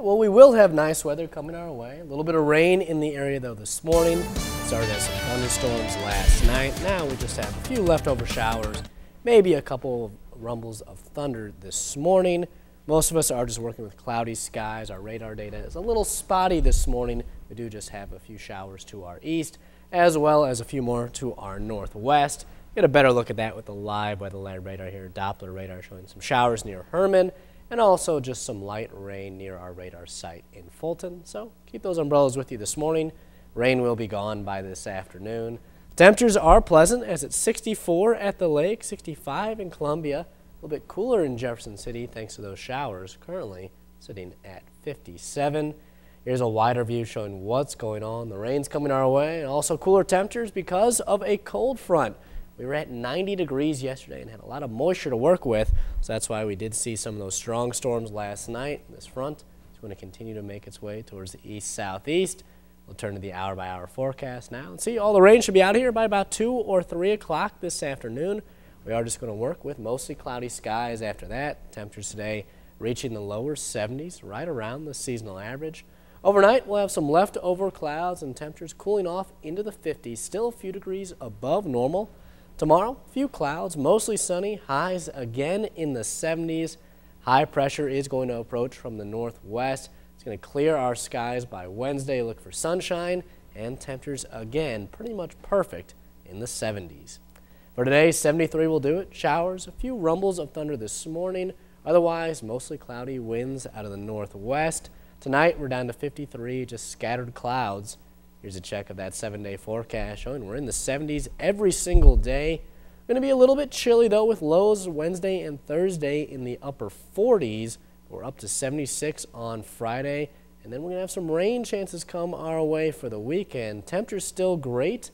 Well, we will have nice weather coming our way. A little bit of rain in the area, though, this morning. Started as some thunderstorms last night. Now we just have a few leftover showers, maybe a couple of rumbles of thunder this morning. Most of us are just working with cloudy skies. Our radar data is a little spotty this morning. We do just have a few showers to our east, as well as a few more to our northwest. Get a better look at that with the live weather radar here, Doppler radar showing some showers near Hermann and also just some light rain near our radar site in Fulton. So keep those umbrellas with you this morning. Rain will be gone by this afternoon. Temperatures are pleasant as it's 64 at the lake, 65 in Columbia, a little bit cooler in Jefferson City thanks to those showers, currently sitting at 57. Here's a wider view showing what's going on. The rain's coming our way and also cooler temperatures because of a cold front. We were at 90 degrees yesterday and had a lot of moisture to work with, so that's why we did see some of those strong storms last night. This front is going to continue to make its way towards the east-southeast. We'll turn to the hour-by-hour forecast now and see all the rain should be out here by about 2 or 3 o'clock this afternoon. We are just going to work with mostly cloudy skies after that. Temperatures today reaching the lower 70s, right around the seasonal average. Overnight, we'll have some leftover clouds and temperatures cooling off into the 50s, still a few degrees above normal. Tomorrow, few clouds, mostly sunny, highs again in the 70s. High pressure is going to approach from the northwest. It's going to clear our skies by Wednesday. Look for sunshine and temperatures again pretty much perfect in the 70s. For today, 73 will do it. Showers, a few rumbles of thunder this morning. Otherwise, mostly cloudy winds out of the northwest. Tonight, we're down to 53, just scattered clouds. Here's a check of that seven-day forecast showing we're in the 70s every single day. Going to be a little bit chilly though with lows Wednesday and Thursday in the upper 40s. We're up to 76 on Friday. And then we're going to have some rain chances come our way for the weekend. Temperatures still great.